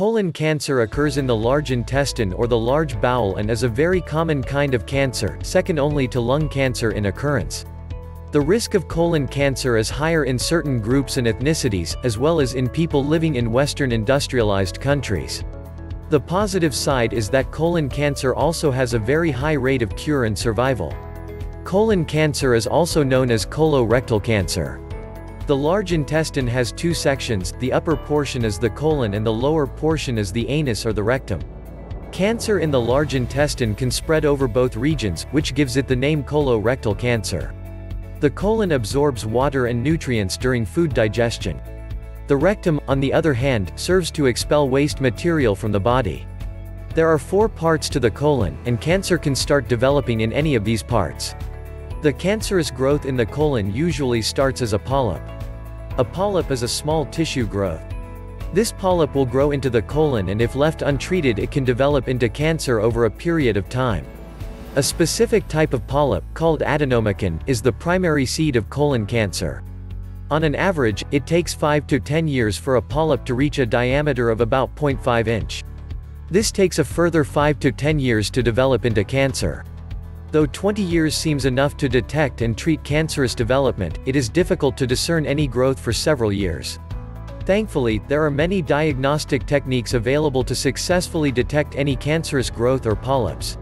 Colon cancer occurs in the large intestine or the large bowel and is a very common kind of cancer, second only to lung cancer in occurrence. The risk of colon cancer is higher in certain groups and ethnicities, as well as in people living in Western industrialized countries. The positive side is that colon cancer also has a very high rate of cure and survival. Colon cancer is also known as colorectal cancer. The large intestine has two sections, the upper portion is the colon and the lower portion is the anus or the rectum. Cancer in the large intestine can spread over both regions, which gives it the name colorectal cancer. The colon absorbs water and nutrients during food digestion. The rectum, on the other hand, serves to expel waste material from the body. There are four parts to the colon, and cancer can start developing in any of these parts. The cancerous growth in the colon usually starts as a polyp. A polyp is a small tissue growth. This polyp will grow into the colon and if left untreated it can develop into cancer over a period of time. A specific type of polyp, called adenomycin, is the primary seed of colon cancer. On an average, it takes 5 to 10 years for a polyp to reach a diameter of about 0.5 inch. This takes a further 5 to 10 years to develop into cancer. Though 20 years seems enough to detect and treat cancerous development, it is difficult to discern any growth for several years. Thankfully, there are many diagnostic techniques available to successfully detect any cancerous growth or polyps.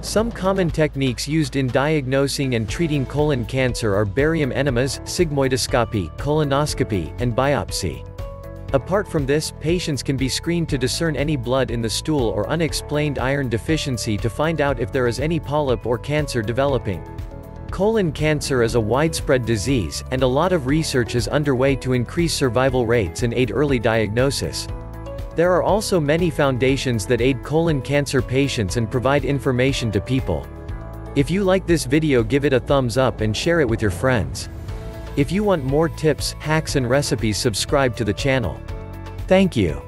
Some common techniques used in diagnosing and treating colon cancer are barium enemas, sigmoidoscopy, colonoscopy, and biopsy. Apart from this, patients can be screened to discern any blood in the stool or unexplained iron deficiency to find out if there is any polyp or cancer developing. Colon cancer is a widespread disease, and a lot of research is underway to increase survival rates and aid early diagnosis. There are also many foundations that aid colon cancer patients and provide information to people. If you like this video give it a thumbs up and share it with your friends. If you want more tips, hacks and recipes subscribe to the channel. Thank you.